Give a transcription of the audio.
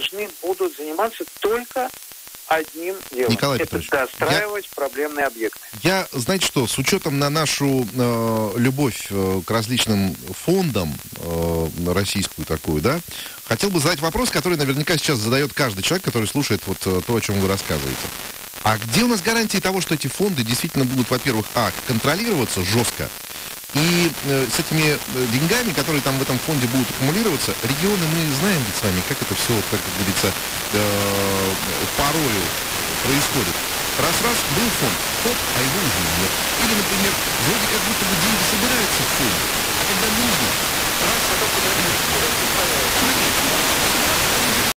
должны будут заниматься только одним делом. Николай это Петрович, достраивать проблемные объекты. Я, знаете что, с учетом на нашу э, любовь э, к различным фондам, э, российскую такую, да, хотел бы задать вопрос, который наверняка сейчас задает каждый человек, который слушает вот э, то, о чем вы рассказываете. А где у нас гарантии того, что эти фонды действительно будут, во-первых, а, контролироваться жестко, и э, с этими э, деньгами, которые там в этом фонде будут аккумулироваться, регионы мы знаем ведь с вами, как это все, как говорится, э, порою происходит. Раз-раз был фонд, хоп, а его уже нет. Или, например, вроде как будто бы деньги собираются в фонде,